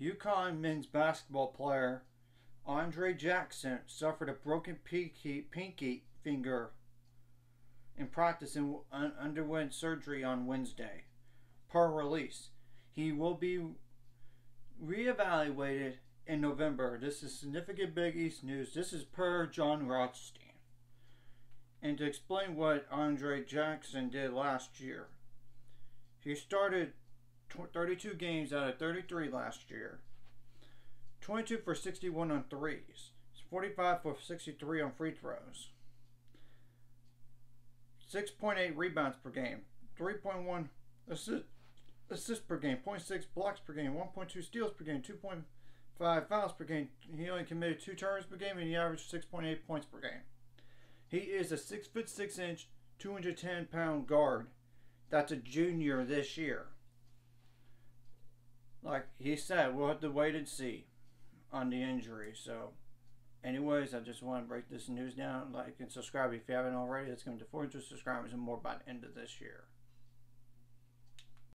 UConn men's basketball player Andre Jackson suffered a broken pinky, finger in practice and underwent surgery on Wednesday. Per release, he will be reevaluated in November. This is significant Big East news. This is per Jon Rothstein. And to explain what Andre Jackson did last year, he started 32 games out of 33 last year. 22 for 61 on threes. 45 for 63 on free throws. 6.8 rebounds per game. 3.1 assist, assists per game. 0.6 blocks per game. 1.2 steals per game. 2.5 fouls per game. He only committed two turnovers per game and he averaged 6.8 points per game. He is a 6 foot 6 inch, 210 pound guard. That's a junior this year. He said, we'll have to wait and see on the injury. So, anyways, I just want to break this news down. Like and subscribe if you haven't already. It's going to 400 subscribers and more by the end of this year.